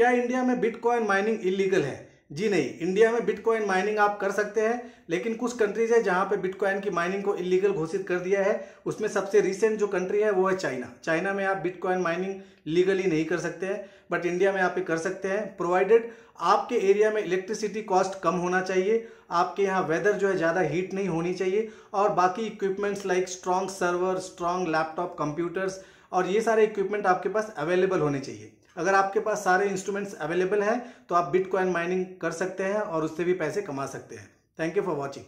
क्या इंडिया में bitcoin mining illegal है? जी नहीं, इंडिया में बिटकॉइन माइनिंग आप कर सकते हैं, लेकिन कुछ कंट्रीज़ है जहाँ पे बिटकॉइन की माइनिंग को इलीगल घोषित कर दिया है। उसमें सबसे रिसेंट जो कंट्री है वो है चाइना चाइना में आप बिटकॉइन माइनिंग लीगली नहीं कर सकते हैं बट इंडिया में आप ये कर सकते हैं। प्रोवाइडेड आपके एरिया में इलेक्ट्रिसिटी कॉस्ट कम होना चाहिए, आपके यहाँ वेदर जो है ज़्यादा हीट नहीं होनी चाहिए, और बाकी equipments like strong server strong laptop computers और ये सारे इक्विपमेंट आपके पास अवेलेबल होने चाहिए। अगर आपके पास सारे इंस्ट्रूमेंट्स अवेलेबल हैं तो आप बिटकॉइन माइनिंग कर सकते हैं और उससे भी पैसे कमा सकते हैं। Thank you for watching